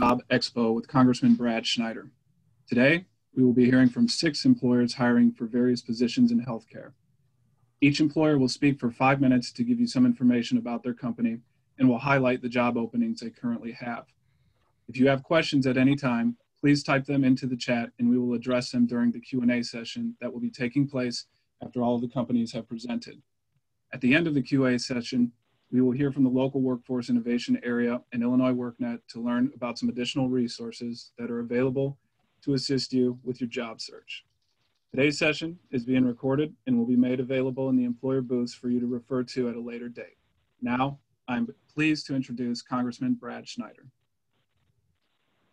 Job Expo with Congressman Brad Schneider. Today, we will be hearing from six employers hiring for various positions in healthcare. Each employer will speak for five minutes to give you some information about their company and will highlight the job openings they currently have. If you have questions at any time, please type them into the chat and we will address them during the Q&A session that will be taking place after all of the companies have presented. At the end of the QA session, we will hear from the local workforce innovation area and Illinois WorkNet to learn about some additional resources that are available to assist you with your job search. Today's session is being recorded and will be made available in the employer booths for you to refer to at a later date. Now, I'm pleased to introduce Congressman Brad Schneider.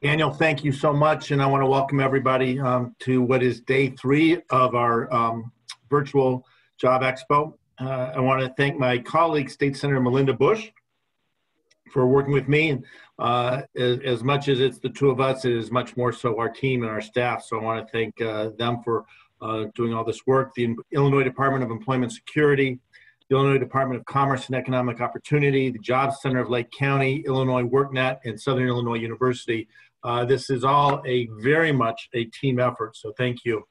Daniel, thank you so much. And I want to welcome everybody um, to what is day three of our um, virtual job expo. Uh, I want to thank my colleague, State Senator Melinda Bush, for working with me. And uh, as, as, much as it's the two of us, it is much more so our team and our staff. So I want to thank uh, them for uh, doing all this work. The Illinois Department of Employment Security, the Illinois Department of Commerce and Economic Opportunity, the Jobs Center of Lake County, Illinois WorkNet, and Southern Illinois University. Uh, this is all a very much a team effort. So thank you.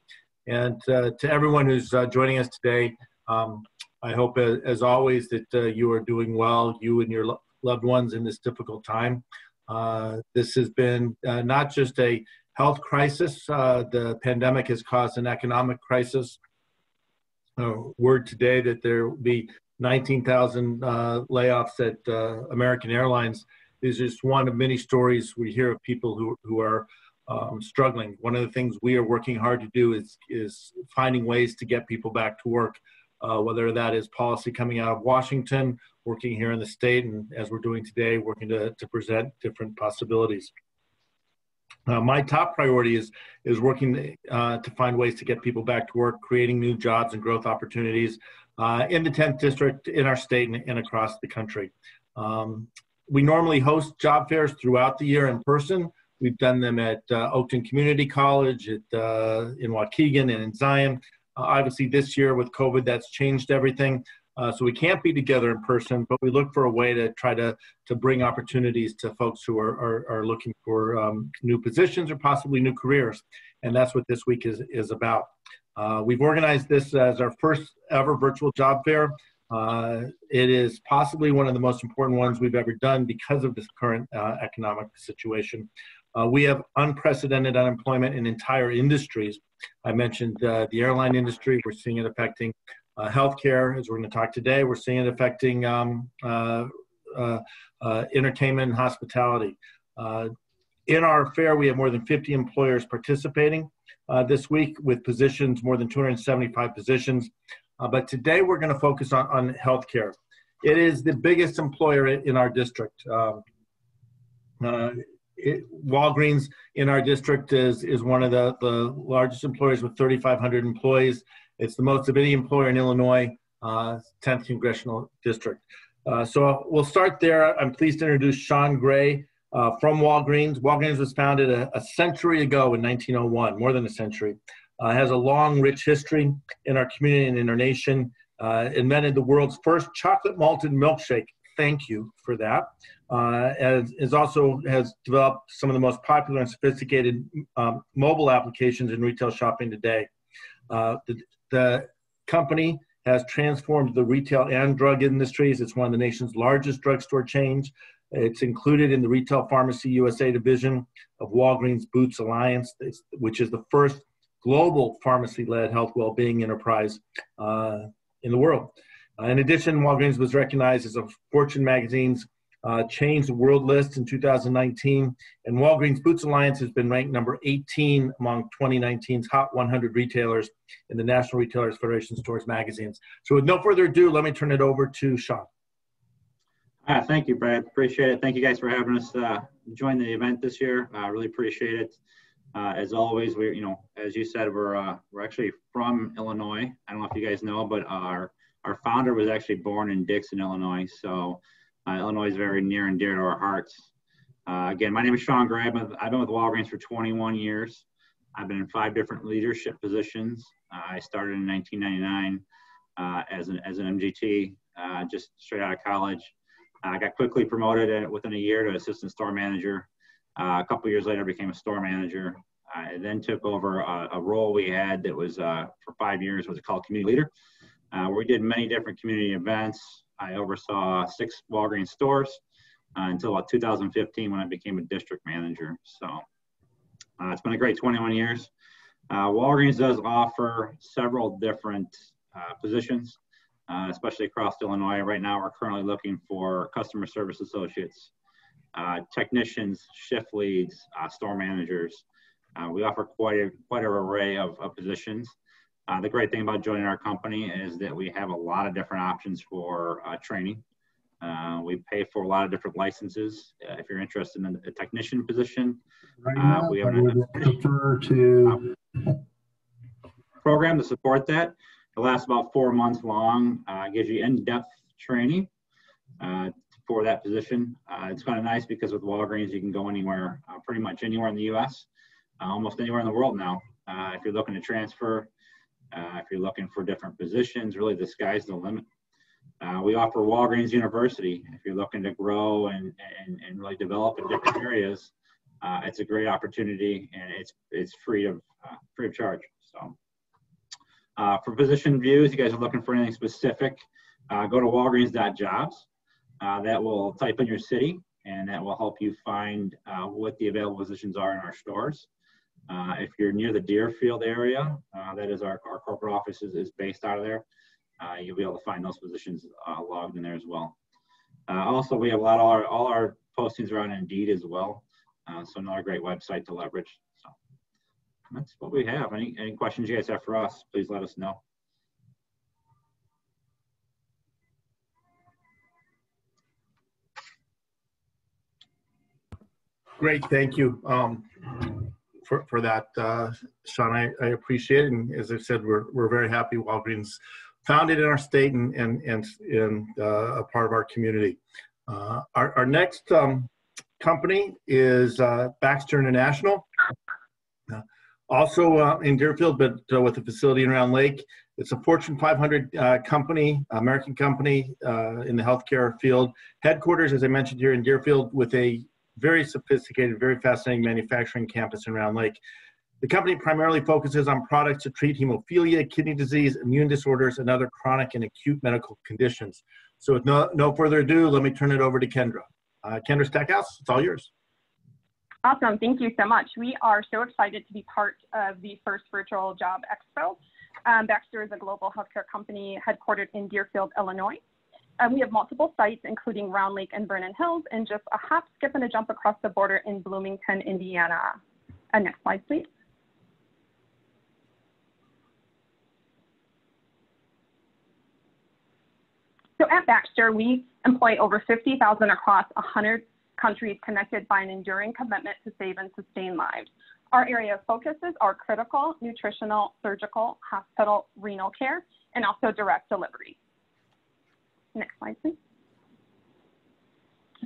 And uh, to everyone who's joining us today, um, I hope, uh, as always, that uh, you are doing well, you and your lo- loved ones in this difficult time. Uh, this has been uh, not just a health crisis, uh, the pandemic has caused an economic crisis. Uh, word today that there will be 19,000 layoffs at American Airlines is just one of many stories we hear of people who, who are um, struggling. One of the things we are working hard to do is, is finding ways to get people back to work uh, whether that is policy coming out of Washington, working here in the state, and as we're doing today, working to, to present different possibilities. Uh, my top priority is is working uh, to find ways to get people back to work, creating new jobs and growth opportunities uh, in the 10th district, in our state, and, and across the country. Um, we normally host job fairs throughout the year in person. We've done them at uh, Oakton Community College, at, uh, in Waukegan, and in Zion. Uh, obviously, this year with COVID, that's changed everything. Uh, so we can't be together in person, but we look for a way to try to to bring opportunities to folks who are are, are looking for um, new positions or possibly new careers, and that's what this week is is about. Uh, we've organized this as our first ever virtual job fair. Uh, it is possibly one of the most important ones we've ever done because of this current uh, economic situation. Uh, we have unprecedented unemployment in entire industries I mentioned uh, the airline industry. We're seeing it affecting uh, healthcare, as we're going to talk today. We're seeing it affecting um, uh, uh, uh entertainment and hospitality. Uh, in our fair, we have more than 50 employers participating this week with positions, more than 275 positions. but today, we're going to focus on, on healthcare. It is the biggest employer in our district. Um, Walgreens in our district is, is one of the, the largest employers with 3,500 employees. It's the most of any employer in Illinois, uh, 10th Congressional District. Uh, so we'll start there. I'm pleased to introduce Sean Gray uh, from Walgreens. Walgreens was founded a, a, century ago in 1901, more than a century. Uh, has a long, rich history in our community and in our nation. Uh, invented the world's first chocolate malted milkshake. Thank you for that uh, as, is also has developed some of the most popular and sophisticated um, mobile applications in retail shopping today. Uh, the, the, company has transformed the retail and drug industries. It's one of the nation's largest drugstore chains. It's included in the Retail Pharmacy USA division of Walgreens Boots Alliance, which is the first global pharmacy-led health well-being enterprise uh, in the world. Uh, in addition, Walgreens was recognized as a Fortune magazine's uh, the world list in 2019, and Walgreens Boots Alliance has been ranked number 18 among 2019's Hot 100 retailers in the National Retailers Federation Stores magazines. So, with no further ado, let me turn it over to Sean. Uh, thank you, Brad. Appreciate it. Thank you guys for having us uh, join the event this year. I uh, really appreciate it. Uh, as always, we, you know, as you said, we're uh, we're actually from Illinois. I don't know if you guys know, but our our founder was actually born in Dixon, Illinois. So uh, Illinois is very near and dear to our hearts. Uh, again, my name is Sean Gray. I've been, with Walgreens for 21 years. I've been in five different leadership positions. Uh, I started in 1999 uh, as, an, as an MGT, uh, just straight out of college. I got quickly promoted within a year to assistant store manager. Uh, a couple years later, I became a store manager. I then took over a, a role we had that was for five years was called community leader, uh, we did many different community events. I oversaw six Walgreens stores uh, until about 2015 when I became a district manager. So uh, it's been a great 21 years. Uh, Walgreens does offer several different uh, positions, uh, especially across Illinois. Right now, we're currently looking for customer service associates, technicians, shift leads, store managers. we offer quite a quite an array of, of positions. Uh, the great thing about joining our company is that we have a lot of different options for uh, training. Uh, we pay for a lot of different licenses. Uh, if you're interested in a technician position, Right uh, now, we have an to, program to support that. It lasts about four months long, uh, gives you in-depth training uh, for that position. Uh, it's kind of nice because with Walgreens, you can go anywhere, uh, pretty much anywhere in the U.S., uh, almost anywhere in the world now. Uh, if you're looking to transfer, uh, if you're looking for different positions, really the sky's the limit. Uh, we offer Walgreens University. If you're looking to grow and, and, and really develop in different areas, uh, it's a great opportunity and it's it's free of uh, free of charge. So uh, for position views, you guys are looking for anything specific, uh, go to walgreens.jobs. That will type in your city and that will help you find what the available positions are in our stores. Uh, if you're near the Deerfield area, uh, that is our, our corporate office is, is based out of there. Uh, you'll be able to find those positions uh, logged in there as well. Uh, also, we have a lot of our, all our postings are on Indeed as well. Uh, so another great website to leverage. So that's what we have. Any, any questions you guys have for us, please let us know. Great, thank you um, for, for that, uh, Sean. I, I appreciate it. And as I said, we're, we're very happy Walgreens founded in our state and, and, and, and uh, a part of our community. Uh, our, our next um, company is uh, Baxter International. Uh, also uh, in Deerfield, but with a facility in Round Lake. It's a Fortune 500 uh, company, American company in the healthcare field. Headquarters, as I mentioned here in Deerfield, with a very sophisticated, very fascinating manufacturing campus in Round Lake. The company primarily focuses on products to treat hemophilia, kidney disease, immune disorders, and other chronic and acute medical conditions. So with no, no further ado, let me turn it over to Kendra. Uh, Kendra Stackhouse, it's all yours. Awesome. Thank you so much. We are so excited to be part of the first virtual job expo. Um, Baxter is a global healthcare company headquartered in Deerfield, Illinois. Um, we have multiple sites, including Round Lake and Vernon Hills, and just a hop, skip, and a jump across the border in Bloomington, Indiana. Next slide, please. So at Baxter, we employ over 50,000 across 100 countries connected by an enduring commitment to save and sustain lives. Our area of focuses are critical, nutritional, surgical, hospital, renal care, and also direct delivery. Next slide, please.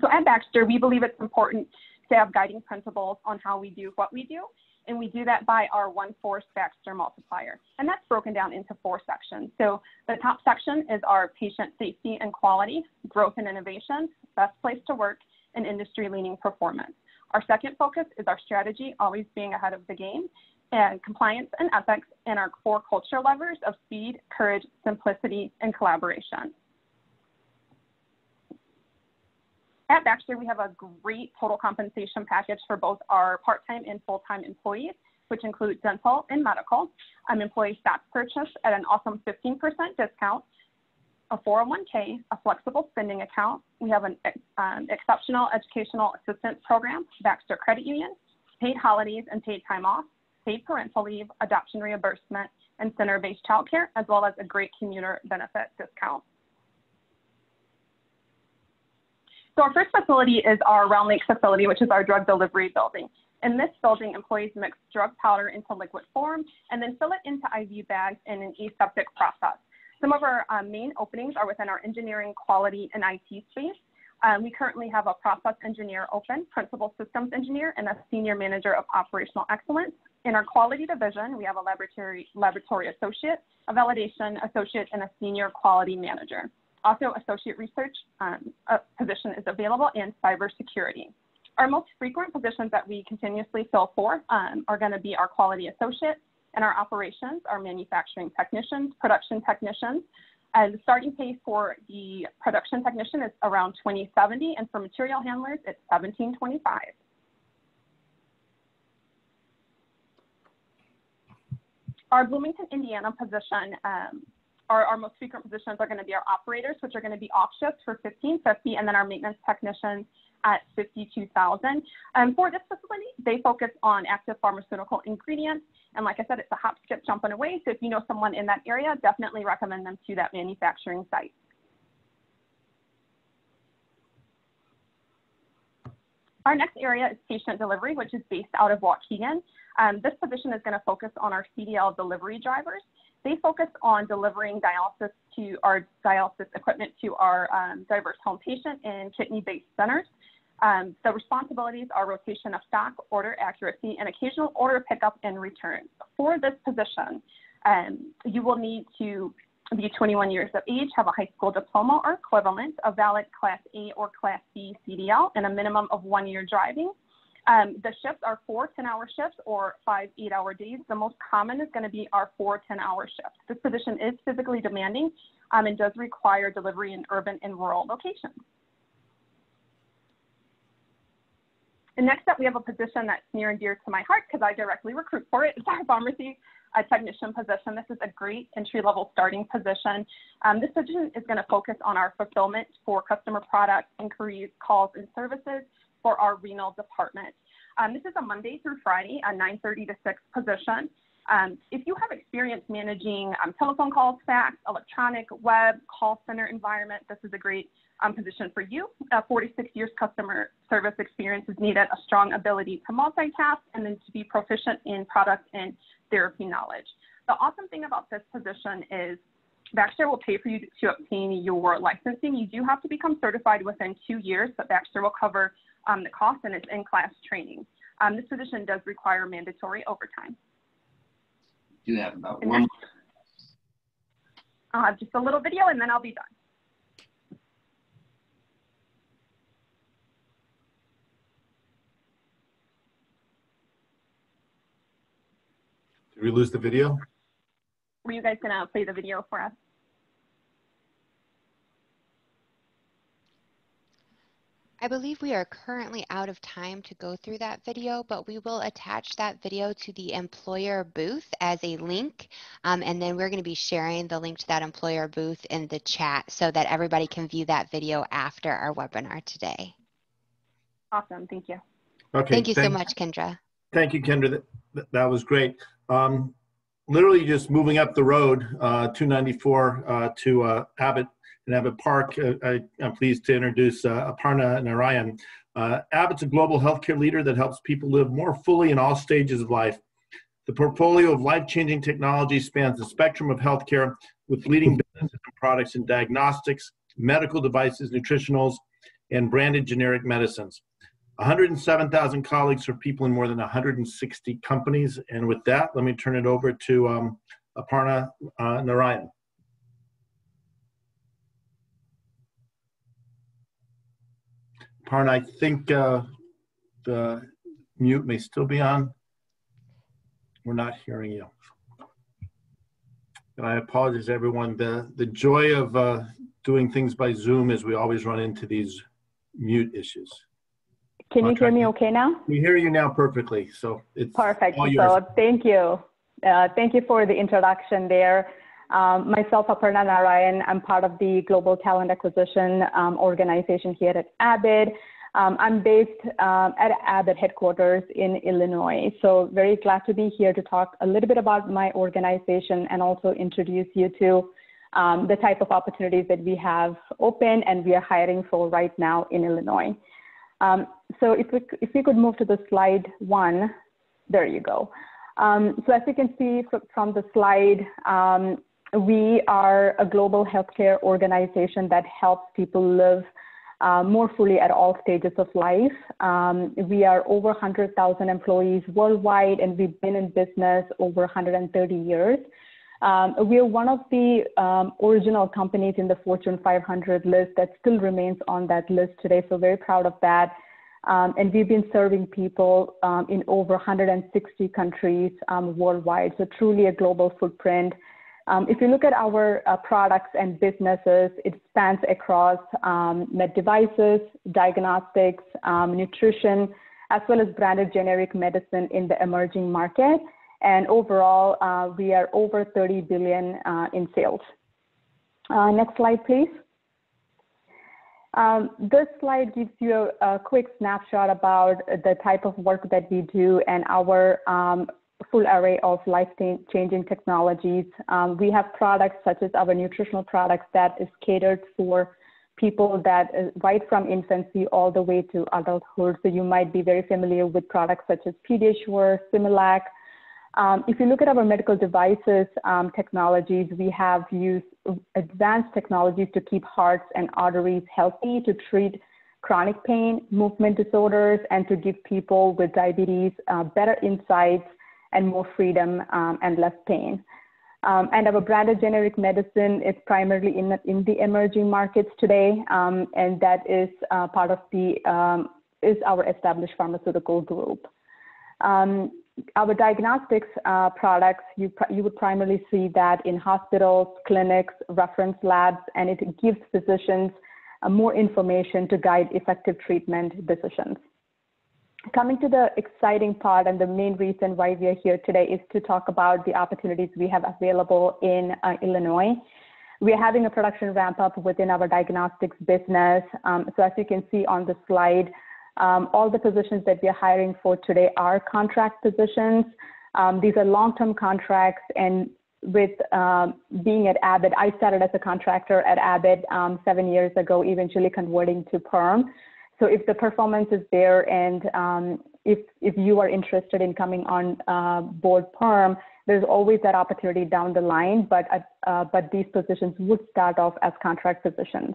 So at Baxter, we believe it's important to have guiding principles on how we do what we do, and we do that by our one force Baxter multiplier. And that's broken down into four sections. So the top section is our patient safety and quality, growth and innovation, best place to work, and industry leading performance. Our second focus is our strategy, always being ahead of the game, and compliance and ethics, and our core culture levers of speed, courage, simplicity, and collaboration. At Baxter, we have a great total compensation package for both our part-time and full-time employees, which include dental and medical, um, employee stock purchase at an awesome 15% discount, a 401k, a flexible spending account. We have an um, exceptional educational assistance program, Baxter Credit Union, paid holidays and paid time off, paid parental leave, adoption reimbursement, and center-based childcare, as well as a great commuter benefit discount. So our first facility is our Round Lake facility, which is our drug delivery building. In this building, employees mix drug powder into liquid form and then fill it into IV bags in an aseptic process. Some of our um, main openings are within our engineering, quality, and IT space. Um, we currently have a process engineer open, principal systems engineer, and a senior manager of operational excellence. In our quality division, we have a laboratory, laboratory associate, a validation associate, and a senior quality manager. Also, associate research um, position is available and cybersecurity. Our most frequent positions that we continuously fill for um, are going to be our quality associate and our operations, our manufacturing technicians, production technicians. And the starting pay for the production technician is around 2070, and for material handlers, it's 1725. Our Bloomington, Indiana position, um, our, our most frequent positions are going to be our operators, which are going to be off shifts for 1550, and then our maintenance technicians at 52,000. Um, for this facility, they focus on active pharmaceutical ingredients. And like I said, it's a hop, skip, jump, and away. So if you know someone in that area, definitely recommend them to that manufacturing site. Our next area is patient delivery, which is based out of Waukegan. Um, this position is going to focus on our CDL delivery drivers. They focus on delivering dialysis to our dialysis equipment to our um, diverse home patient and kidney-based centers. Um, the responsibilities are rotation of stock, order accuracy, and occasional order pickup and return. For this position, um, you will need to be 21 years of age, have a high school diploma or equivalent, a valid Class A or Class B CDL, and a minimum of one year driving. Um, the shifts are four 10 hour shifts or five eight hour days. The most common is going to be our four 10 hour shifts. This position is physically demanding um, and does require delivery in urban and rural locations. And next up, we have a position that's near and dear to my heart because I directly recruit for it. It's our pharmacy uh, technician position. This is a great entry-level starting position. Um, this position is going to focus on our fulfillment for customer products, inquiries, calls, and services for our renal department. Um, this is a Monday through Friday, a 9.30 to 6 position. Um, if you have experience managing um, telephone calls, fax, electronic, web, call center environment, this is a great um, position for you. Uh, 46 years customer service experience is needed, a strong ability to multitask, and then to be proficient in product and therapy knowledge. The awesome thing about this position is Baxter will pay for you to obtain your licensing. You do have to become certified within two years, but Baxter will cover um, the cost and it's in-class training. Um, this position does require mandatory overtime. You have about and one. I'll have just a little video and then I'll be done. We lose the video? Were you guys gonna play the video for us? I believe we are currently out of time to go through that video, but we will attach that video to the employer booth as a link. Um, and then we're going to be sharing the link to that employer booth in the chat so that everybody can view that video after our webinar today. Awesome. Thank you. Okay. Thank you so much, Kendra. Thank you, Kendra. That, that was great. Um, literally just moving up the road, uh, 294 uh, to uh, Abbott and Abbott Park. Uh, I, am pleased to introduce uh, Aparna Narayan. Uh, Abbott's a global healthcare leader that helps people live more fully in all stages of life. The portfolio of life-changing technology spans the spectrum of healthcare with leading businesses and products in diagnostics, medical devices, nutritionals, and branded generic medicines. 107,000 colleagues for people in more than 160 companies. And with that, let me turn it over to um, Aparna uh, Narayan. Aparna, I think uh, the mute may still be on. We're not hearing you. And I apologize, everyone. The, the joy of uh, doing things by Zoom is we always run into these mute issues. Can you hear me okay now? We hear you now perfectly. So it's perfect. So thank you. Uh, thank you for the introduction there. Um, myself, Aparna Narayan, I'm part of the Global Talent Acquisition um, organization here at Abbott. Um, I'm based um, at Abbott headquarters in Illinois. So very glad to be here to talk a little bit about my organization and also introduce you to um, the type of opportunities that we have open and we are hiring for right now in Illinois. Um, so if we, if we could move to the slide one, there you go. Um, so as you can see from the slide, um, we are a global healthcare organization that helps people live uh, more fully at all stages of life. Um, we are over 100,000 employees worldwide, and we've been in business over 130 years. Um, we are one of the um, original companies in the Fortune 500 list that still remains on that list today, so very proud of that. Um, and we've been serving people um, in over 160 countries um, worldwide, so truly a global footprint. Um, if you look at our uh, products and businesses, it spans across med devices, diagnostics, nutrition, as well as branded generic medicine in the emerging market. And overall, uh, we are over 30 billion uh, in sales. Uh, next slide, please. Um, this slide gives you a, a, quick snapshot about the type of work that we do and our um, full array of life-changing technologies. Um, we have products such as our nutritional products that is catered for people that right from infancy all the way to adulthood. So you might be very familiar with products such as Pediasure, Similac, um, if you look at our medical devices um, technologies, we have used advanced technologies to keep hearts and arteries healthy, to treat chronic pain, movement disorders, and to give people with diabetes uh, better insights and more freedom um, and less pain. Um, and our branded generic medicine is primarily in the, in the emerging markets today, um, and that is uh, part of the um, is our established pharmaceutical group. Our diagnostics uh, products, you, you would primarily see that in hospitals, clinics, reference labs, and it gives physicians uh, more information to guide effective treatment decisions. Coming to the exciting part and the main reason why we are here today is to talk about the opportunities we have available in uh, Illinois. We are having a production ramp up within our diagnostics business. Um, so as you can see on the slide, um, all the positions that we are hiring for today are contract positions. Um, these are long-term contracts and with um, being at Abbott, I started as a contractor at Abbott um, seven years ago, eventually converting to perm. So if the performance is there and um, if, if you are interested in coming on uh, board perm, there's always that opportunity down the line, but, uh, but these positions would start off as contract positions.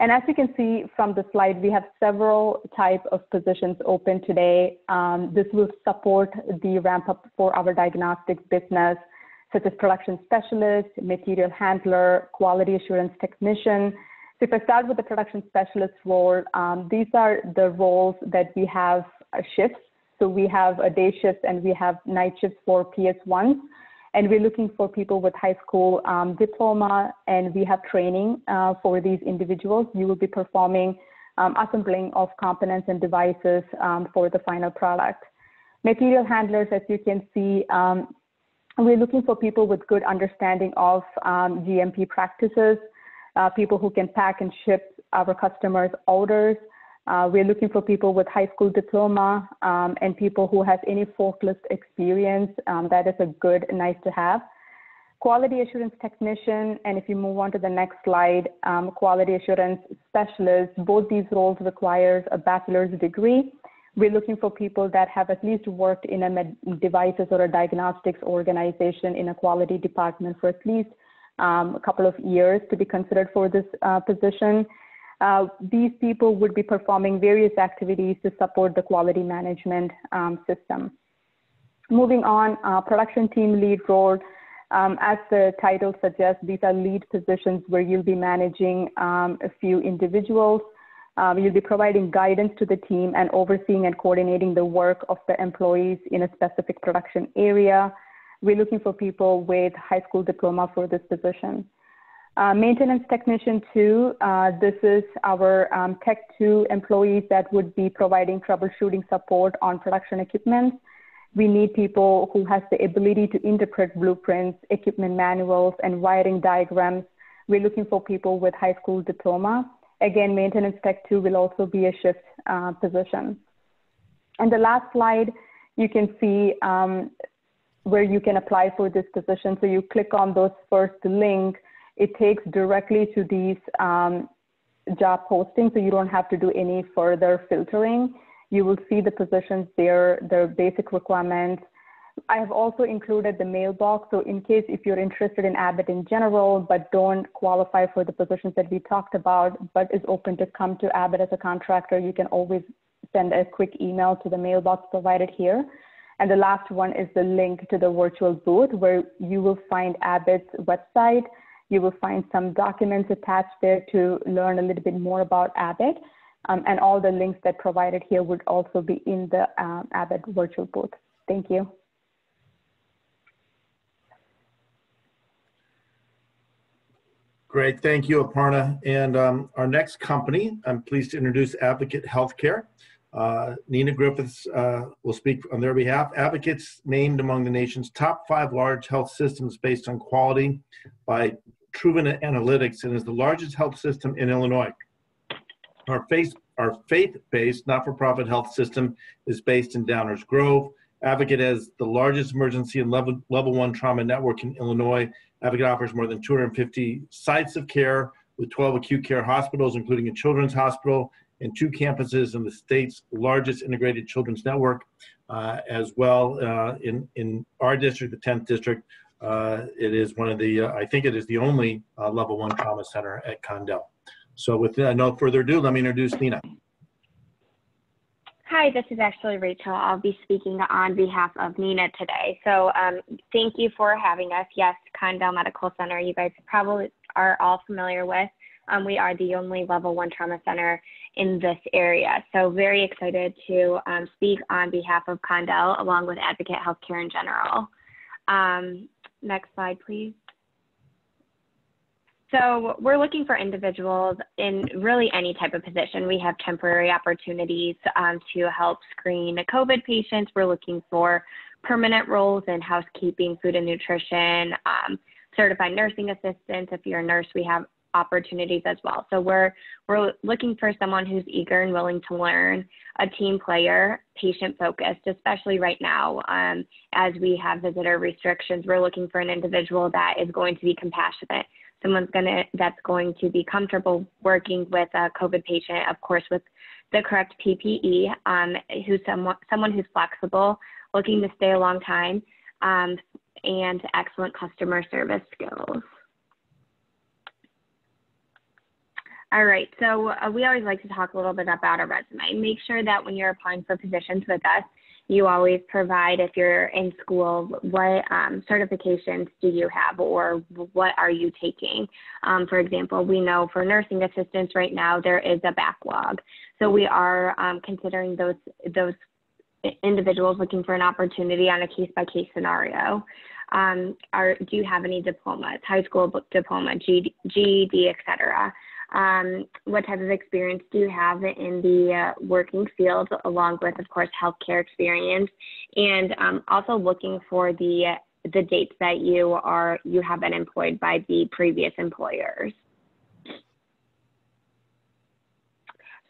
And as you can see from the slide, we have several type of positions open today. Um, this will support the ramp up for our diagnostics business, such as production specialist, material handler, quality assurance technician. So if I start with the production specialist role, um, these are the roles that we have uh, shifts. So we have a day shift and we have night shifts for PS1s and we're looking for people with high school um, diploma, and we have training uh, for these individuals. You will be performing um, assembling of components and devices um, for the final product. Material handlers, as you can see, um, we're looking for people with good understanding of um, GMP practices, uh, people who can pack and ship our customers' orders, uh, we're looking for people with high school diploma um, and people who have any forklift experience. Um, that is a good, nice to have. Quality assurance technician, and if you move on to the next slide, um, quality assurance specialist, both these roles requires a bachelor's degree. We're looking for people that have at least worked in a med devices or a diagnostics organization in a quality department for at least um, a couple of years to be considered for this uh, position. Uh, these people would be performing various activities to support the quality management um, system. Moving on, uh, production team lead role. Um, as the title suggests, these are lead positions where you'll be managing um, a few individuals. Um, you'll be providing guidance to the team and overseeing and coordinating the work of the employees in a specific production area. We're looking for people with high school diploma for this position. Uh, maintenance technician two, uh, this is our um, tech two employees that would be providing troubleshooting support on production equipment. We need people who has the ability to interpret blueprints, equipment manuals, and wiring diagrams. We're looking for people with high school diploma. Again, maintenance tech two will also be a shift uh, position. And the last slide, you can see um, where you can apply for this position. So you click on those first link it takes directly to these um, job postings, so you don't have to do any further filtering. You will see the positions there, the basic requirements. I have also included the mailbox, so in case if you're interested in Abbott in general, but don't qualify for the positions that we talked about, but is open to come to Abbott as a contractor, you can always send a quick email to the mailbox provided here. And the last one is the link to the virtual booth where you will find Abbott's website, you will find some documents attached there to learn a little bit more about Abbott. Um, and all the links that provided here would also be in the um, Abbott virtual booth. Thank you. Great, thank you, Aparna. And um, our next company, I'm pleased to introduce Advocate Healthcare. Uh, Nina Griffiths uh, will speak on their behalf. Advocates named among the nation's top five large health systems based on quality by Truven Analytics and is the largest health system in Illinois. Our, face, our faith-based not-for-profit health system is based in Downers Grove. Advocate has the largest emergency and level, level one trauma network in Illinois. Advocate offers more than 250 sites of care with 12 acute care hospitals, including a children's hospital and two campuses in the state's largest integrated children's network, uh, as well uh, in, in our district, the 10th district. Uh, it is one of the, uh, I think it is the only uh, level one trauma center at Condell. So with no further ado, let me introduce Nina. Hi, this is actually Rachel. I'll be speaking on behalf of Nina today. So um, thank you for having us. Yes, Condell Medical Center, you guys probably are all familiar with. Um, we are the only level one trauma center in this area. So very excited to um, speak on behalf of Condell along with Advocate Healthcare in general. Um, next slide, please. So we're looking for individuals in really any type of position. We have temporary opportunities um, to help screen COVID patients. We're looking for permanent roles in housekeeping, food and nutrition, um, certified nursing assistants. If you're a nurse, we have opportunities as well. So we're we're looking for someone who's eager and willing to learn, a team player, patient focused, especially right now um, as we have visitor restrictions. We're looking for an individual that is going to be compassionate, someone's gonna that's going to be comfortable working with a COVID patient, of course, with the correct PPE, um, who's someone someone who's flexible, looking to stay a long time, um, and excellent customer service skills. All right, so uh, we always like to talk a little bit about a resume. Make sure that when you're applying for positions with us, you always provide, if you're in school, what um, certifications do you have or what are you taking? Um, for example, we know for nursing assistants right now, there is a backlog. So we are um, considering those, those individuals looking for an opportunity on a case by case scenario. Um, are, do you have any diplomas, high school diploma, GED, et cetera? Um, what type of experience do you have in the uh, working field, along with, of course, healthcare experience, and um, also looking for the the dates that you are you have been employed by the previous employers.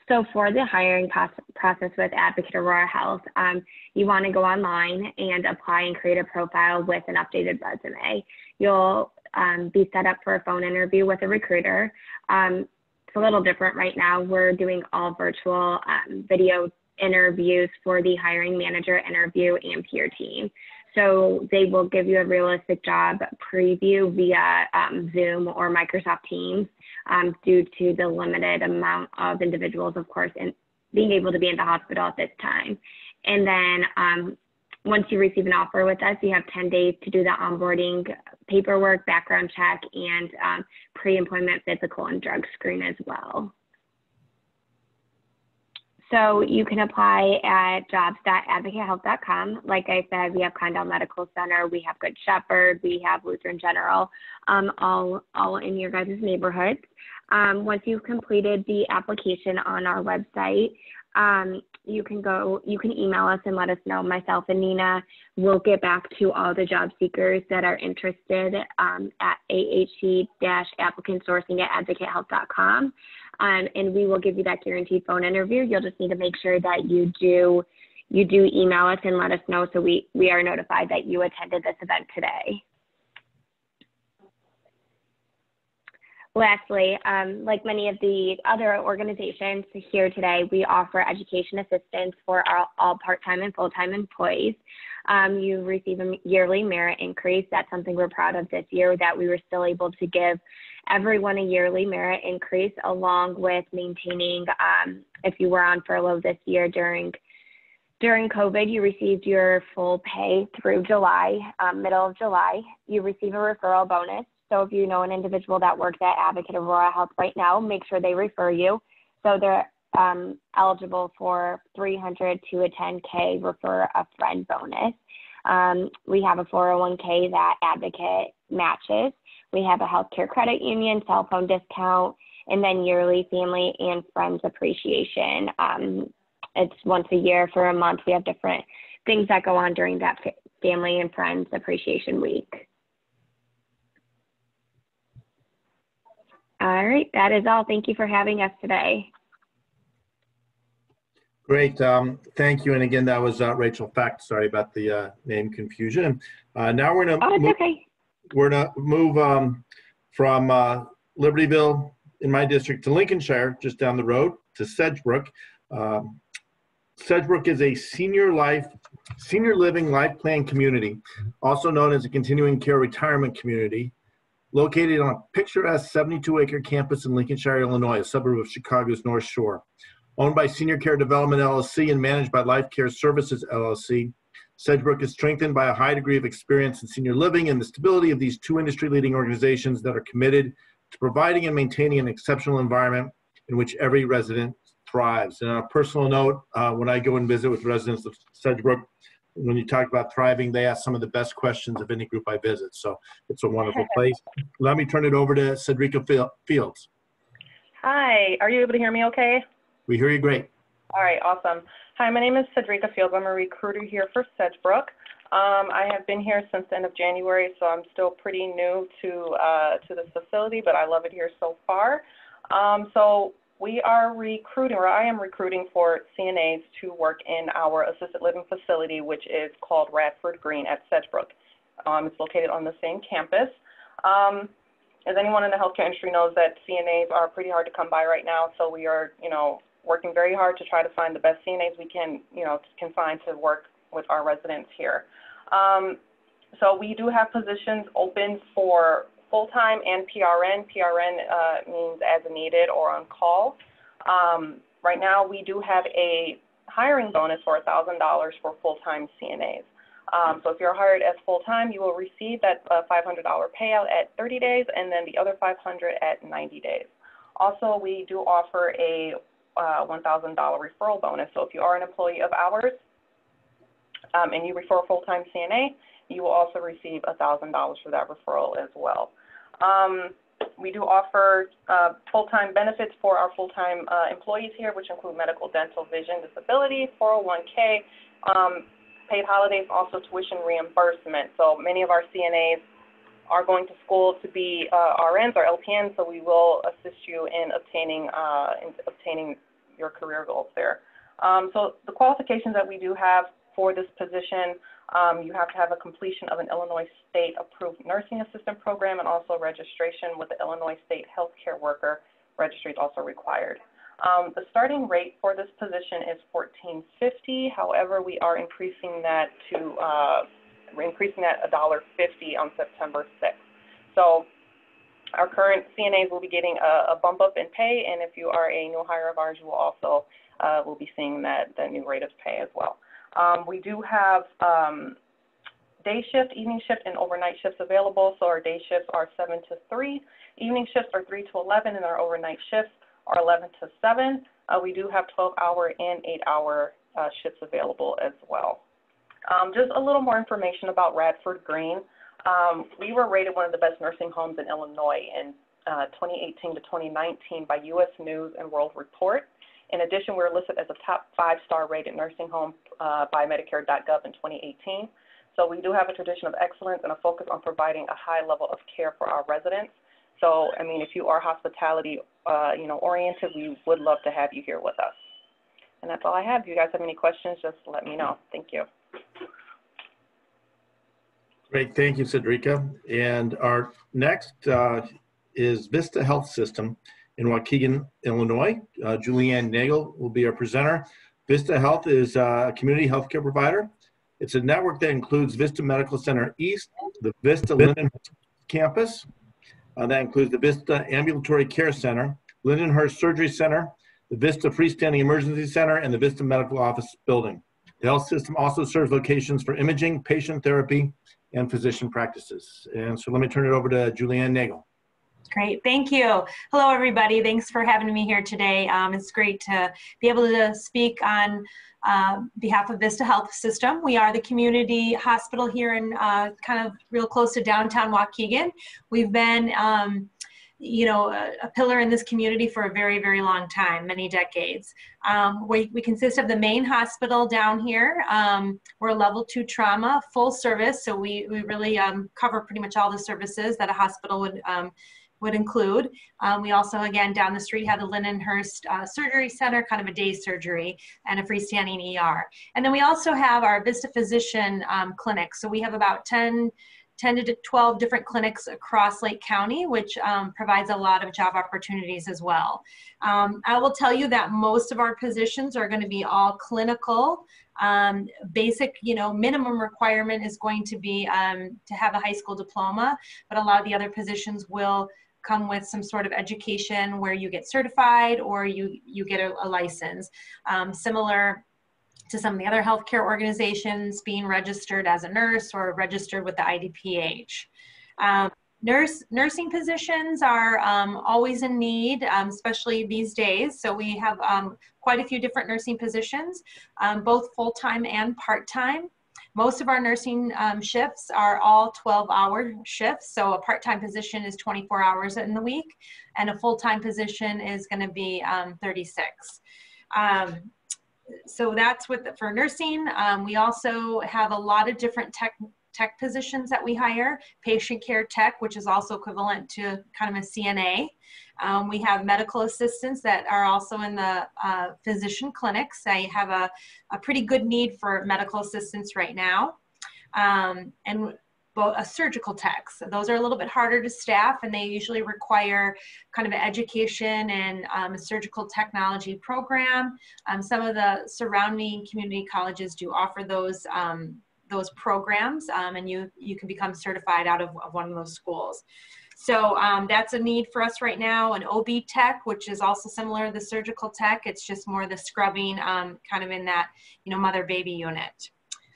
So for the hiring process with Advocate Aurora Health, um, you want to go online and apply and create a profile with an updated resume. You'll um, be set up for a phone interview with a recruiter. Um, it's a little different right now. We're doing all virtual um, video interviews for the hiring manager interview and peer team. So they will give you a realistic job preview via um, Zoom or Microsoft Teams um, due to the limited amount of individuals, of course, and being able to be in the hospital at this time. And then um, once you receive an offer with us, you have 10 days to do the onboarding paperwork, background check, and um, pre-employment physical and drug screen as well. So you can apply at jobs.advocatehealth.com. Like I said, we have Condell Medical Center, we have Good Shepherd, we have Lutheran General, um, all, all in your guys' neighborhoods. Um, once you've completed the application on our website, um, you can go, you can email us and let us know. Myself and Nina will get back to all the job seekers that are interested um, at AHC-applicant sourcing at advocatehealth.com. Um, and we will give you that guaranteed phone interview. You'll just need to make sure that you do you do email us and let us know so we, we are notified that you attended this event today. Lastly, um, like many of the other organizations here today, we offer education assistance for our, all part-time and full-time employees. Um, you receive a yearly merit increase. That's something we're proud of this year that we were still able to give everyone a yearly merit increase along with maintaining, um, if you were on furlough this year during during COVID, you received your full pay through July, um, middle of July. You receive a referral bonus so if you know an individual that works at Advocate Aurora Health right now, make sure they refer you. So there um, eligible for 300 to a 10K refer a friend bonus. Um, we have a 401k that Advocate matches. We have a healthcare credit union, cell phone discount, and then yearly family and friends appreciation. Um, it's once a year for a month. We have different things that go on during that family and friends appreciation week. All right, that is all. Thank you for having us today. Great, um, thank you. And again, that was uh, Rachel Fact. Sorry about the uh, name confusion. Uh, now we're Oh, gonna it's move, okay. we're gonna move um, from uh, Libertyville in my district to Lincolnshire, just down the road to Sedgebrook. Um, Sedgebrook is a senior life, senior living life plan community, also known as a continuing care retirement community, located on a picturesque 72 acre campus in Lincolnshire, Illinois, a suburb of Chicago's North Shore. Owned by Senior Care Development LLC and managed by Life Care Services LLC, Sedgebrook is strengthened by a high degree of experience in senior living and the stability of these two industry leading organizations that are committed to providing and maintaining an exceptional environment in which every resident thrives. And on a personal note, uh, when I go and visit with residents of Sedgebrook, when you talk about thriving, they ask some of the best questions of any group I visit. So it's a wonderful place. Let me turn it over to Cedrica Fields. Hi, are you able to hear me okay? We hear you great. All right, awesome. Hi, my name is Cedrica Fields. I'm a recruiter here for Sedgebrook. Um, I have been here since the end of January, so I'm still pretty new to uh, to this facility, but I love it here so far. Um, so we are recruiting, or I am recruiting for CNAs to work in our assisted living facility, which is called Radford Green at Sedgebrook. Um, it's located on the same campus. Um, as anyone in the healthcare industry knows that CNAs are pretty hard to come by right now, so we are, you know, working very hard to try to find the best CNAs we can, you know, can find to work with our residents here. Um, so we do have positions open for full-time and PRN. PRN uh, means as needed or on call. Um, right now, we do have a hiring bonus for $1,000 for full-time CNAs. Um, so if you're hired as full-time, you will receive that uh, $500 payout at 30 days and then the other 500 at 90 days. Also, we do offer a uh, $1,000 referral bonus. So if you are an employee of ours um, and you refer a full-time CNA, you will also receive $1,000 for that referral as well. Um, we do offer uh, full-time benefits for our full-time uh, employees here, which include medical, dental, vision, disability, 401k, um, paid holidays, also tuition reimbursement. So many of our CNAs are going to school to be uh, RNs or LPNs, so we will assist you in obtaining uh, in obtaining your career goals there. Um, so the qualifications that we do have for this position, um, you have to have a completion of an Illinois State approved nursing assistant program and also registration with the Illinois State Healthcare Worker Registry is also required. Um, the starting rate for this position is $14.50. However, we are increasing that to uh, increasing that $1.50 on September 6th. So our current CNAs will be getting a, a bump up in pay, and if you are a new hire of ours, you will also uh, will be seeing that the new rate of pay as well. Um, we do have um, day shift, evening shift, and overnight shifts available. So our day shifts are 7 to 3, evening shifts are 3 to 11, and our overnight shifts are 11 to 7. Uh, we do have 12-hour and 8-hour uh, shifts available as well. Um, just a little more information about Radford Green. Um, we were rated one of the best nursing homes in Illinois in uh, 2018 to 2019 by U.S. News and World Report. In addition, we were listed as a top five-star rated nursing home uh, by Medicare.gov in 2018. So we do have a tradition of excellence and a focus on providing a high level of care for our residents. So, I mean, if you are hospitality, uh, you know, oriented, we would love to have you here with us. And that's all I have. If you guys have any questions, just let me know. Thank you. Great, thank you, Cedrica. And our next uh, is Vista Health System in Waukegan, Illinois. Uh, Julianne Nagel will be our presenter. Vista Health is a community healthcare provider. It's a network that includes Vista Medical Center East, the Vista Linden campus. Uh, that includes the Vista Ambulatory Care Center, Lindenhurst Surgery Center, the Vista Freestanding Emergency Center, and the Vista Medical Office Building. The health system also serves locations for imaging, patient therapy, and physician practices. And so let me turn it over to Julianne Nagel. Great, thank you. Hello, everybody. Thanks for having me here today. Um, it's great to be able to speak on uh, behalf of Vista Health System. We are the community hospital here in uh, kind of real close to downtown Waukegan. We've been um, you know, a, a, pillar in this community for a very, very long time, many decades. Um, we, we consist of the main hospital down here. Um, we're a level two trauma, full service, so we, we really um, cover pretty much all the services that a hospital would um, would include. Um, we also, again, down the street have the Lindenhurst uh, Surgery Center, kind of a day surgery, and a freestanding ER. And then we also have our Vista Physician um, clinic. So we have about 10 10 to 12 different clinics across Lake County, which um, provides a lot of job opportunities as well. Um, I will tell you that most of our positions are going to be all clinical. Um, basic, you know, minimum requirement is going to be um, to have a high school diploma, but a lot of the other positions will come with some sort of education where you get certified or you, you get a, a license. Um, similar to some of the other healthcare organizations being registered as a nurse or registered with the IDPH. Um, nurse nursing positions are um, always in need, um, especially these days. So we have um, quite a few different nursing positions, um, both full-time and part-time. Most of our nursing um, shifts are all 12-hour shifts. So a part-time position is 24 hours in the week, and a full-time position is going to be 36. Um, so that's with for nursing. Um, we also have a lot of different tech tech positions that we hire. Patient care tech, which is also equivalent to kind of a CNA. Um, we have medical assistants that are also in the uh, physician clinics. I have a, a pretty good need for medical assistants right now. Um, and a surgical techs. Those are a little bit harder to staff and they usually require kind of an education and um, a surgical technology program. Um, some of the surrounding community colleges do offer those um, those programs um, and you, you can become certified out of, of one of those schools. So um, that's a need for us right now. An OB tech, which is also similar to the surgical tech, it's just more the scrubbing um, kind of in that, you know, mother baby unit.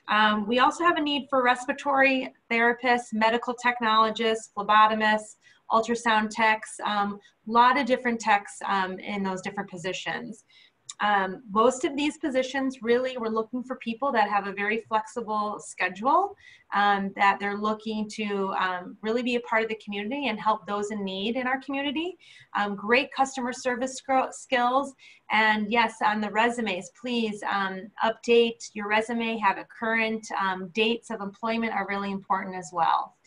Um, we also have a need for respiratory therapists, medical technologists, phlebotomists, ultrasound techs, a um, lot of different techs um, in those different positions. Um, most of these positions really we're looking for people that have a very flexible schedule, um, that they're looking to um, really be a part of the community and help those in need in our community. Um, great customer service skills. And yes, on the resumes, please um, update your resume, have a current um, dates of employment are really important as well.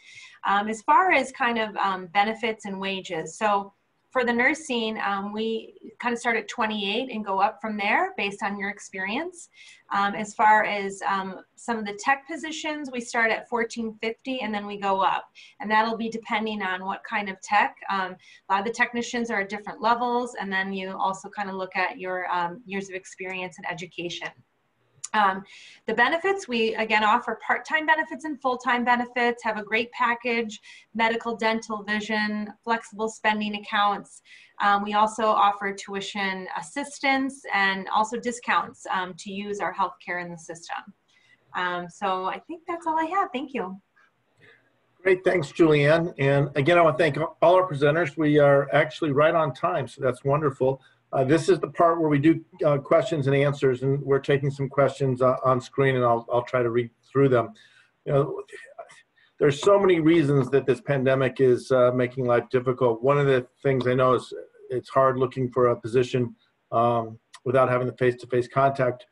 as far as kind of benefits and wages, so for the nursing, um, we kind of start at 28 and go up from there based on your experience. Um, as far as um, some of the tech positions, we start at 1450 and then we go up. And that'll be depending on what kind of tech. Um, a lot of the technicians are at different levels, and then you also kind of look at your um, years of experience and education. Um, the benefits, we again offer part-time benefits and full-time benefits, have a great package, medical, dental, vision, flexible spending accounts. Um, we also offer tuition assistance and also discounts um, to use our healthcare in the system. Um, so I think that's all I have. Thank you. Great, thanks, Julianne. And again, I want to thank all our presenters. We are actually right on time, so that's wonderful. Uh, this is the part where we do uh, questions and answers, and we're taking some questions uh, on screen, and I'll, I'll try to read through them. You know, there's so many reasons that this pandemic is uh, making life difficult. One of the things I know is it's hard looking for a position um, without having the face-to-face contact.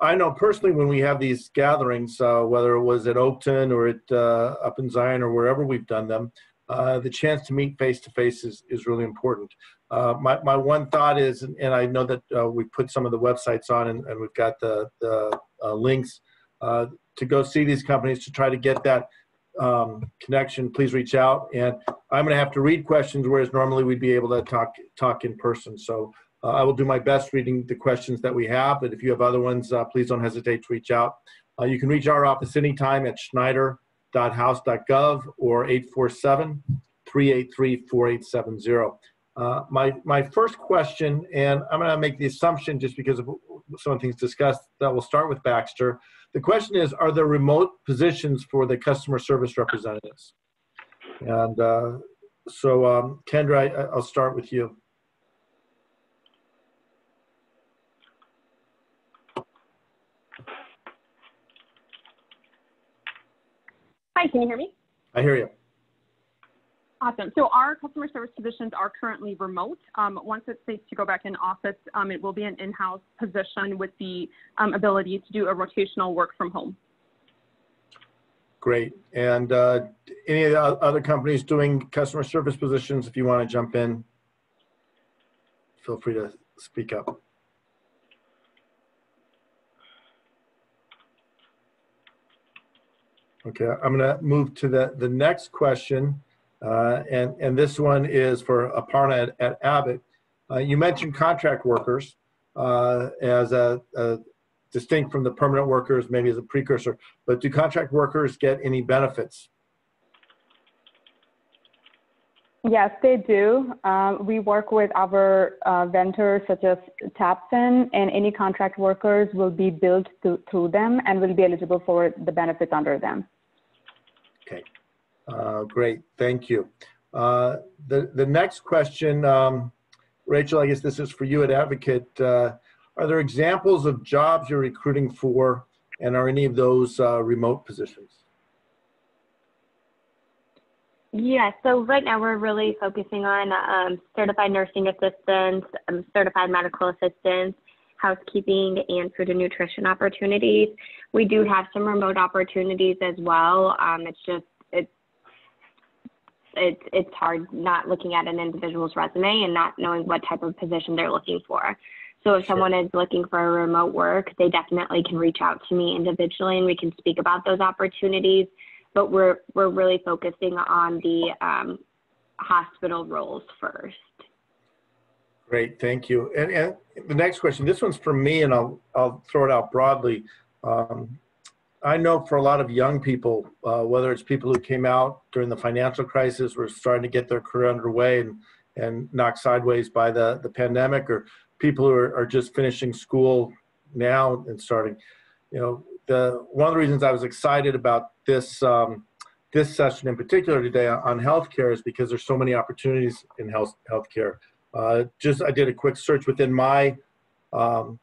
I know personally when we have these gatherings, uh, whether it was at Oakton or at uh, up in Zion or wherever we've done them, the chance to meet face-to-face is, is really important. Uh, my, my one thought is, and I know that uh, we put some of the websites on and, and we've got the, the uh, links uh, to go see these companies to try to get that um, connection, please reach out. And I'm going to have to read questions, whereas normally we'd be able to talk, talk in person. So uh, I will do my best reading the questions that we have, but if you have other ones, please don't hesitate to reach out. you can reach our office anytime at schneider.house.gov or 847 383 4870. Uh, my, my first question, and I'm going to make the assumption just because of some of the things discussed that we'll start with Baxter. The question is, are there remote positions for the customer service representatives? And uh, so um, Kendra, I, I'll start with you. Hi, can you hear me? I hear you. Awesome. So our customer service positions are currently remote. Um, once it's safe to go back in office, um, it will be an in-house position with the um, ability to do a rotational work from home. Great. And uh, any of the other companies doing customer service positions, if you want to jump in, feel free to speak up. Okay, I'm going to move to the, the next question. Uh, and, and this one is for Aparna at, at Abbott. Uh, you mentioned contract workers uh, as a, a distinct from the permanent workers, maybe as a precursor. But do contract workers get any benefits? Yes, they do. Um, we work with our uh, vendors such as Tapson, and any contract workers will be billed to, through them and will be eligible for the benefits under them. Okay, uh, great, thank you. Uh, the, the next question, um, Rachel, I guess this is for you at Advocate. Uh, are there examples of jobs you're recruiting for, and are any of those uh, remote positions? Yeah, so right now we're really focusing on um, certified nursing assistants, um, certified medical assistants, housekeeping, and food and nutrition opportunities. We do have some remote opportunities as well. Um, it's just it's it's hard not looking at an individual's resume and not knowing what type of position they're looking for. So if Sure. someone is looking for a remote work, they definitely can reach out to me individually and we can speak about those opportunities. But we're we're really focusing on the um, hospital roles first. Great, thank you. And, and the next question, this one's for me, and I'll, I'll throw it out broadly. Um, I know for a lot of young people, uh, whether it's people who came out during the financial crisis, were starting to get their career underway and, and knocked sideways by the, the pandemic, or people who are, are just finishing school now and starting, you know, the, one of the reasons I was excited about this, um, this session in particular today on healthcare is because there's so many opportunities in health, healthcare. Uh, just I did a quick search within my um,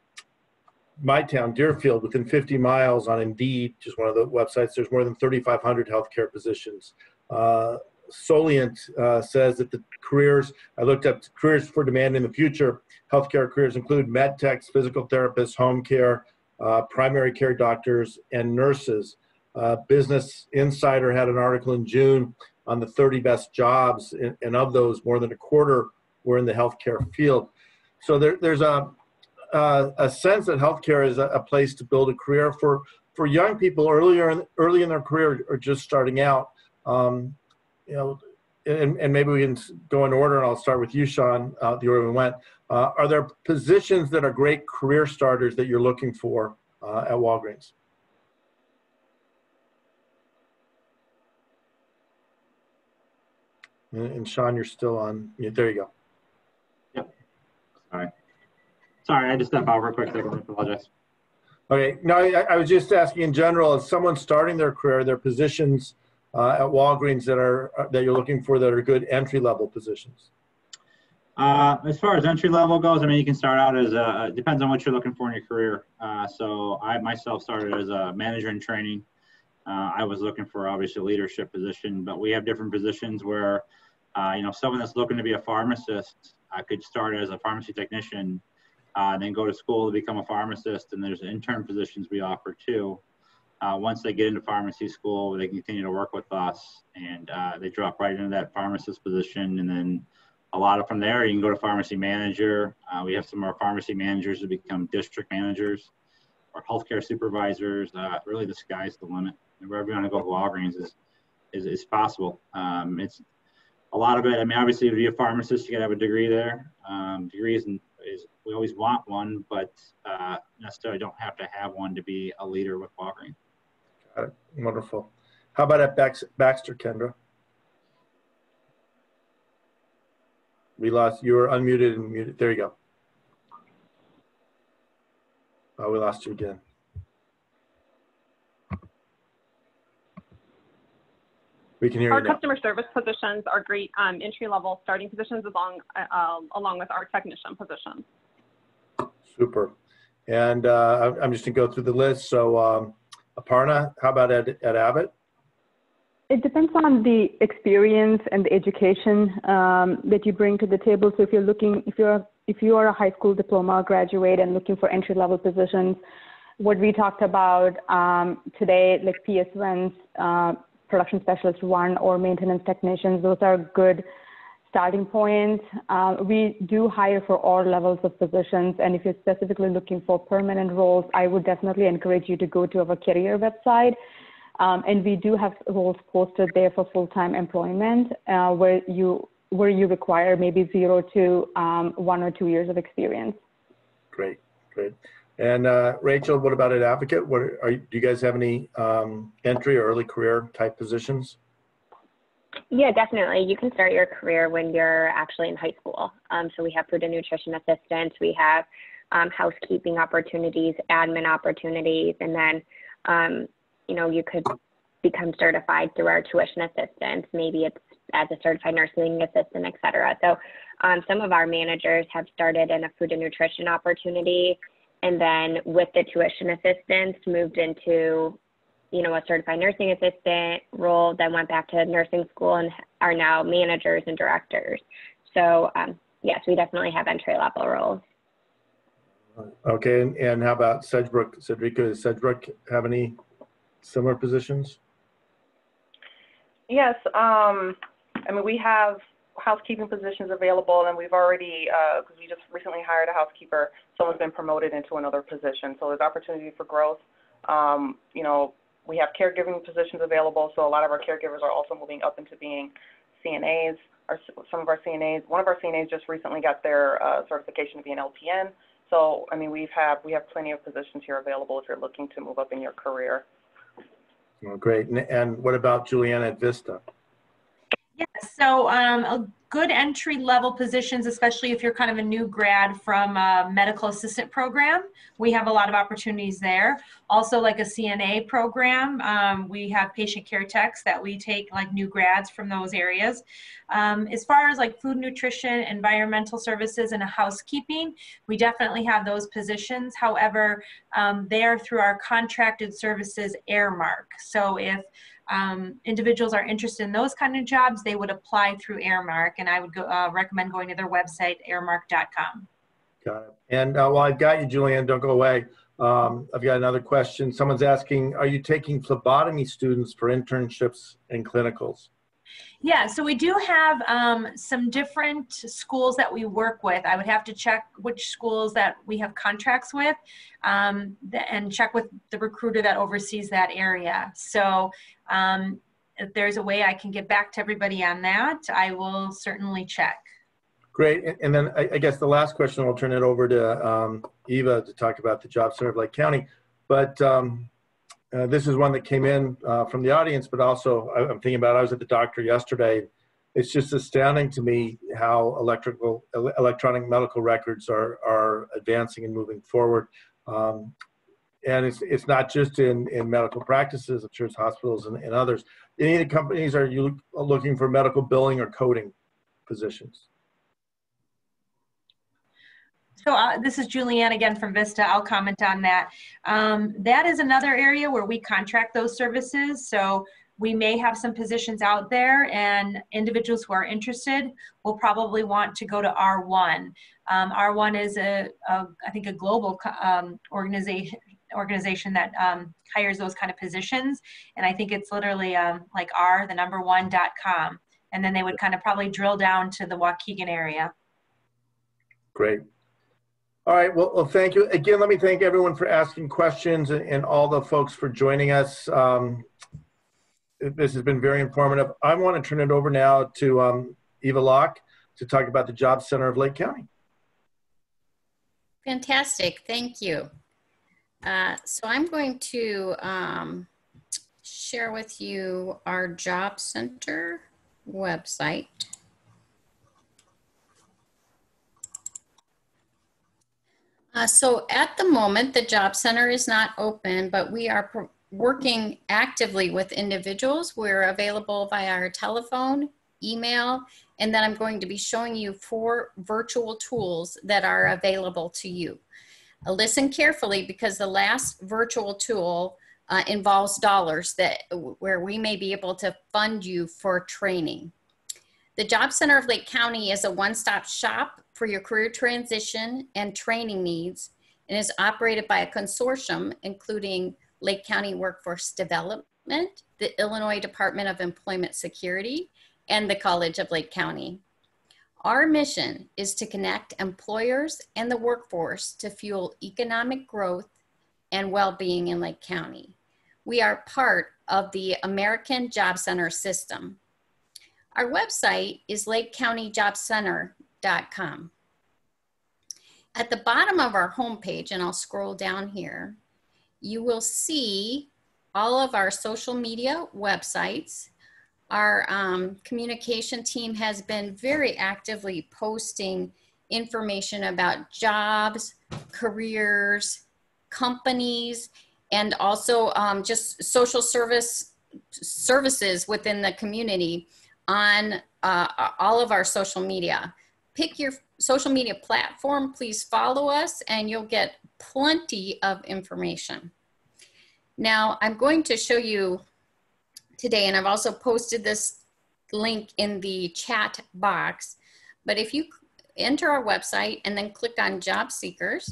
my town, Deerfield, within 50 miles on Indeed, just one of the websites. There's more than 3,500 healthcare positions. Uh, Solient uh, says that the careers I looked up careers for demand in the future. Healthcare careers include med techs, physical therapists, home care, uh, primary care doctors, and nurses. Uh, Business Insider had an article in June on the 30 best jobs, and, and of those, more than a quarter were in the healthcare field. So there, there's a, a, a sense that healthcare is a, a place to build a career for, for young people earlier in, early in their career or just starting out. Um, you know, and, and maybe we can go in order, and I'll start with you, Sean, uh, the order we went. Uh, are there positions that are great career starters that you're looking for uh, at Walgreens? And, and Sean, you're still on. Yeah, there you go. Sorry. Sorry, I had to step out real quick. I apologize. Okay, no, I, I was just asking in general, as someone starting their career, their positions uh, at Walgreens that are that you're looking for that are good entry level positions. Uh, as far as entry level goes, I mean, you can start out as a, depends on what you're looking for in your career. Uh, so I myself started as a manager in training. Uh, I was looking for obviously a leadership position, but we have different positions where, uh, you know, someone that's looking to be a pharmacist, I could start as a pharmacy technician, uh, then go to school to become a pharmacist, and there's intern positions we offer too. Uh, once they get into pharmacy school, they continue to work with us, and uh, they drop right into that pharmacist position, and then a lot of from there, you can go to pharmacy manager. Uh, we have some of our pharmacy managers who become district managers or healthcare supervisors. Uh, really, the sky's the limit. Wherever you want to go, Walgreens is is, is possible. Um, it's a lot of it. I mean, obviously, to be a pharmacist, you got to have a degree there. Um, degrees and is we always want one, but uh, necessarily don't have to have one to be a leader with Walgreens. Got it. Wonderful. How about at Bax- Baxter, Kendra? We lost. You were unmuted and muted. There you go. Oh, we lost you again. We We can hear Our you now. customer service positions are great um, entry level starting positions along, uh, along with our technician positions. Super. And uh, I'm- I'm just gonna go through the list. So um, Aparna, how about at, at Abbott? It depends on the experience and the education um, that you bring to the table. So if you're looking, if you're if you are a high school diploma graduate and looking for entry level positions, what we talked about um, today, like PSWNs, uh, production specialist one, or maintenance technicians, those are good starting points. Uh, we do hire for all levels of positions, and if you're specifically looking for permanent roles, I would definitely encourage you to go to our career website. Um, and we do have roles posted there for full-time employment, uh, where you where you require maybe zero to um, one or two years of experience. Great, great. And uh, Rachel, what about an Advocate? What are, you- do you guys have any um, entry or early career type positions? Yeah, definitely. You can start your career when you're actually in high school. Um, so we have food and nutrition assistants, we have um, housekeeping opportunities, admin opportunities, and then, um, you know, you could become certified through our tuition assistance. Maybe it's as a certified nursing assistant, et cetera. So um, some of our managers have started in a food and nutrition opportunity, and then with the tuition assistance, moved into you know, a certified nursing assistant role, then went back to nursing school and are now managers and directors. So um, yes, we definitely have entry level roles. Okay, and, and how about Sedgebrook? Cedrica, does Sedgebrook have any similar positions? Yes, um, I mean, we have housekeeping positions available and we've already, uh 'cause we just recently hired a housekeeper, someone's been promoted into another position, so there's opportunity for growth. Um, you know, we have caregiving positions available, so a lot of our caregivers are also moving up into being CNAs. Our, some of our CNAs, one of our CNAs just recently got their, uh, certification to be an LPN. So, I mean, we've have, we have plenty of positions here available if you're looking to move up in your career. Oh, great. And, and what about Juliana at Vista? Yes, so um, a good entry level positions, especially if you're kind of a new grad from a medical assistant program. We have a lot of opportunities there. Also, like a CNA program, um, we have patient care techs that we take like new grads from those areas. Um, as far as like food nutrition, environmental services, and housekeeping, we definitely have those positions. However, um, they are through our contracted services Aramark. So if um, individuals are interested in those kind of jobs, they would apply through Aramark, and I would go, uh, recommend going to their website, aramark.com. Got it. And uh, while I've got you, Julianne, don't go away. Um, I've got another question. Someone's asking, are you taking phlebotomy students for internships and clinicals? Yeah, so we do have um, some different schools that we work with. I would have to check which schools that we have contracts with um, and check with the recruiter that oversees that area. So um, if there's a way I can get back to everybody on that, I will certainly check. Great. And- then I, I guess the last question, I'll turn it over to um, Eva to talk about the Job Center of Lake County. But um, uh, this is one that came in uh, from the audience, but also I- I'm thinking about, I was at the doctor yesterday. It's just astounding to me how electrical, electronic medical records are, are advancing and moving forward. Um, and it's, it's not just in, in medical practices, it's hospitals and, and others. Any of the companies, are you looking for medical billing or coding positions? So uh, this is Julianne again from Vista. I'll comment on that. Um, that is another area where we contract those services. So we may have some positions out there and individuals who are interested will probably want to go to R1. Um, R1 is a, a, I think a global um, organization organization that um, hires those kind of positions. And I think it's literally um, like R, the number one dot com. And then they would kind of probably drill down to the Waukegan area. Great. All right, well, well, thank you. Again, let me thank everyone for asking questions and, and all the folks for joining us. Um, this has been very informative. I want to turn it over now to um, Eva Locke to talk about the Job Center of Lake County. Fantastic, thank you. Uh, so I'm going to um, share with you our Job Center website. Uh, so at the moment, the Job Center is not open, but we are working actively with individuals. We're available via our telephone, email, and then I'm going to be showing you four virtual tools that are available to you. Listen carefully because the last virtual tool uh, involves dollars that where we may be able to fund you for training. The Job Center of Lake County is a one-stop shop for your career transition and training needs and is operated by a consortium including Lake County Workforce Development, the Illinois Department of Employment Security, and the College of Lake County. Our mission is to connect employers and the workforce to fuel economic growth and well-being in Lake County. We are part of the American Job Center system. Our website is lakecountyjobcenter.com. At the bottom of our homepage, and I'll scroll down here, you will see all of our social media websites. Our um, communication team has been very actively posting information about jobs, careers, companies, and also um, just social service services within the community on uh, all of our social media. Pick your social media platform, please follow us, and you'll get plenty of information. Now, I'm going to show you today, and I've also posted this link in the chat box, but if you enter our website and then click on job seekers,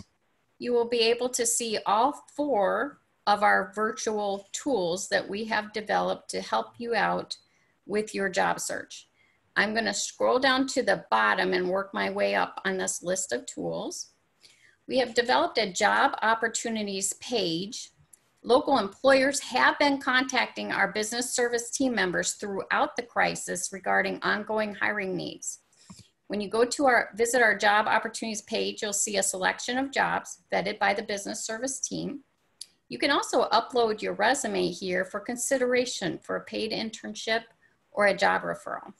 you will be able to see all four of our virtual tools that we have developed to help you out with your job search. I'm going to scroll down to the bottom and work my way up on this list of tools. We have developed a job opportunities page. Local employers have been contacting our business service team members throughout the crisis regarding ongoing hiring needs. When you go to our visit our job opportunities page, you'll see a selection of jobs vetted by the business service team. You can also upload your resume here for consideration for a paid internship or a job referral.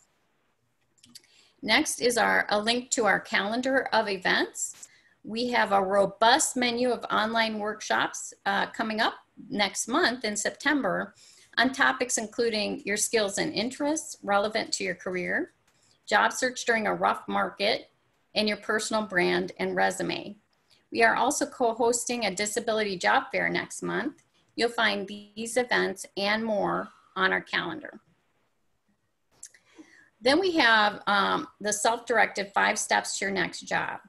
Next is our, a link to our calendar of events. We have a robust menu of online workshops uh, coming up next month in September on topics including your skills and interests relevant to your career, job search during a rough market, and your personal brand and resume. We are also co-hosting a disability job fair next month. You'll find these events and more on our calendar. Then we have um, the self-directed five steps to your next job.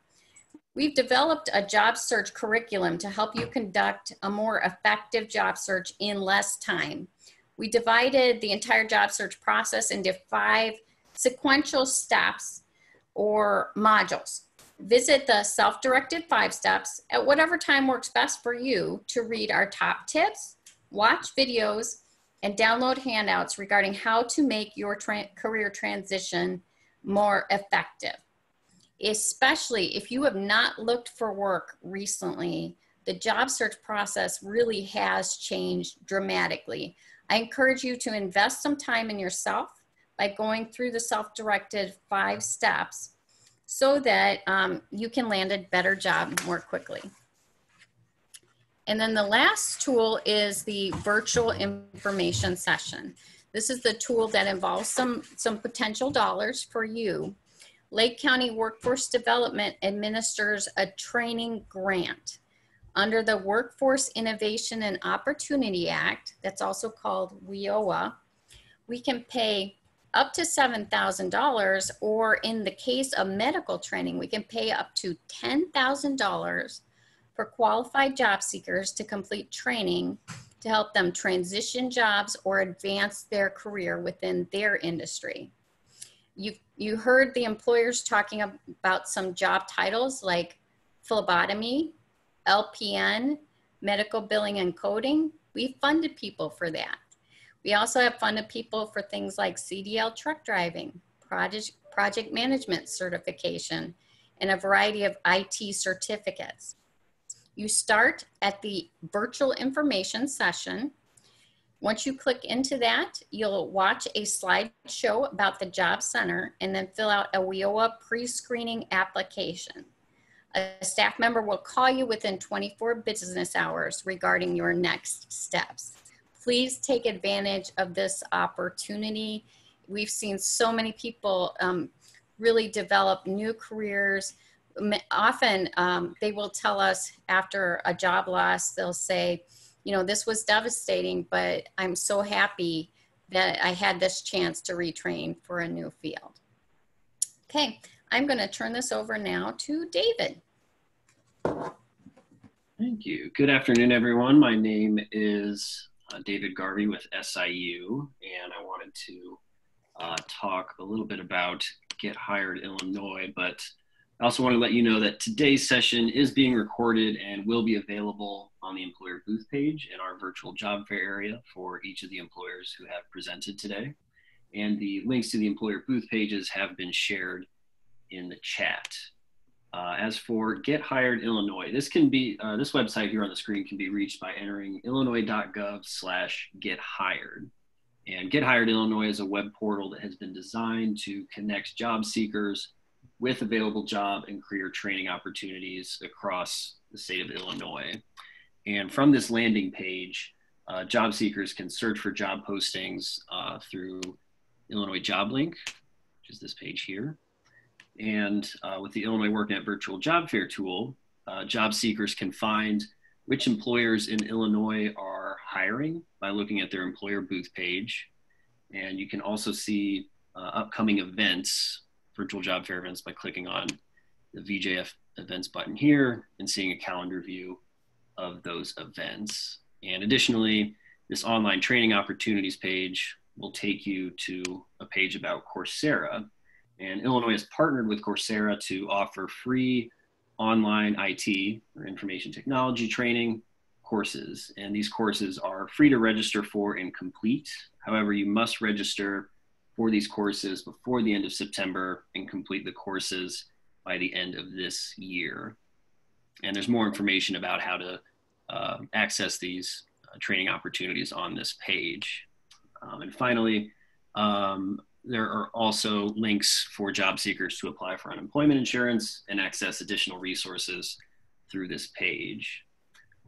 We've developed a job search curriculum to help you conduct a more effective job search in less time. We divided the entire job search process into five sequential steps or modules. Visit the self-directed five steps at whatever time works best for you to read our top tips, watch videos, and download handouts regarding how to make your tra career transition more effective. Especially if you have not looked for work recently, the job search process really has changed dramatically. I encourage you to invest some time in yourself by going through the self-directed five steps so that um, you can land a better job more quickly. And then the last tool is the virtual information session. This is the tool that involves some, some potential dollars for you. Lake County Workforce Development administers a training grant under the Workforce Innovation and Opportunity Act, that's also called WIOA. We can pay up to $7,000 or in the case of medical training, we can pay up to $10,000 for qualified job seekers to complete training to help them transition jobs or advance their career within their industry. You, you heard the employers talking about some job titles like phlebotomy, LPN, medical billing and coding. We funded people for that. We also have funded people for things like CDL truck driving, project, project management certification, and a variety of IT certificates. You start at the virtual information session. Once you click into that, you'll watch a slideshow about the Job Center and then fill out a WIOA pre-screening application. A staff member will call you within 24 business hours regarding your next steps. please take advantage of this opportunity. We've seen so many people um, really develop new careers. Often um, they will tell us after a job loss, they'll say, you know, this was devastating, but I'm so happy that I had this chance to retrain for a new field. Okay, I'm going to turn this over now to David. Thank you. Good afternoon, everyone. My name is uh, David Garvey with SIU, and I wanted to uh, talk a little bit about Get Hired Illinois, but I also want to let you know that today's session is being recorded and will be available on the employer booth page in our virtual job fair area for each of the employers who have presented today. And the links to the employer booth pages have been shared in the chat. Uh, as for Get Hired Illinois, this can be uh, this website here on the screen can be reached by entering illinois.gov/slash get hired. And Get Hired Illinois is a web portal that has been designed to connect job seekers with available job and career training opportunities across the state of Illinois. And from this landing page, uh, job seekers can search for job postings uh, through Illinois Job Link, which is this page here. And uh, with the Illinois WorkNet Virtual Job Fair tool, uh, job seekers can find which employers in Illinois are hiring by looking at their employer booth page. And you can also see uh, upcoming events, virtual job fair events, by clicking on the VJF events button here and seeing a calendar view of those events. And additionally, this online training opportunities page will take you to a page about Coursera, and Illinois has partnered with Coursera to offer free online IT or information technology training courses. And these courses are free to register for and complete. However, you must register for these courses before the end of September and complete the courses by the end of this year. And there's more information about how to uh, access these uh, training opportunities on this page. Um, and finally, um, there are also links for job seekers to apply for unemployment insurance and access additional resources through this page.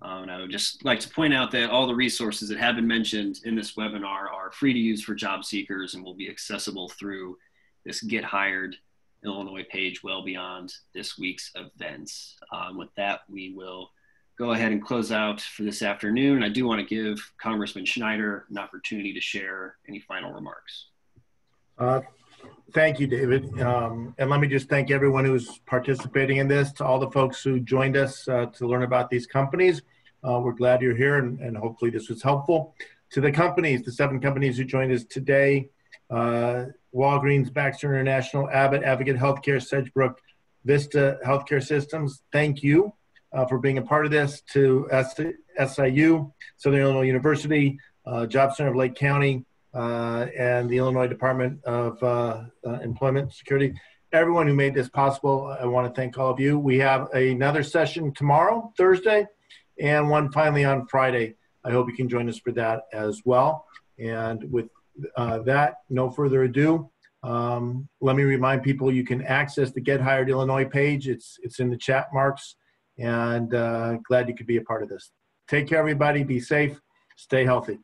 Um, and I would just like to point out that all the resources that have been mentioned in this webinar are free to use for job seekers and will be accessible through this Get Hired Illinois page well beyond this week's events. Um, with that, we will go ahead and close out for this afternoon. I do want to give Congressman Schneider an opportunity to share any final remarks. Uh, Thank you, David. Um, And let me just thank everyone who's participating in this, to all the folks who joined us uh, to learn about these companies. Uh, We're glad you're here and and hopefully this was helpful. To the companies, the seven companies who joined us today, uh, Walgreens, Baxter International, Abbott, Advocate Healthcare, Sedgebrook, Vista Healthcare Systems, thank you uh, for being a part of this. To S- SIU, Southern Illinois University, uh, Job Center of Lake County, and the Illinois Department of uh, uh, Employment Security. Everyone who made this possible, I want to thank all of you. We have another session tomorrow, Thursday, and one finally on Friday. I hope you can join us for that as well. And with uh, that, no further ado, um, let me remind people you can access the Get Hired Illinois page. It's, it's in the chat marks, and uh, glad you could be a part of this. Take care, everybody. Be safe. Stay healthy.